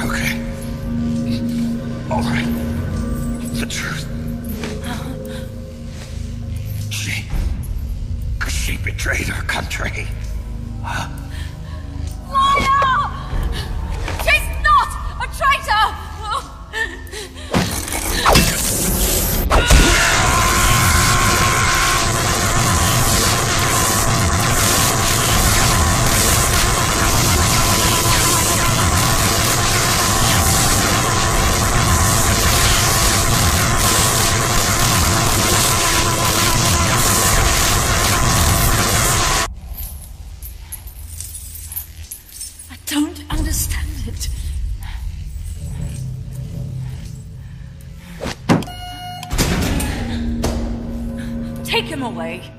Okay. All right. The truth. Uh-huh. She. She betrayed her country. Don't understand it. Take him away.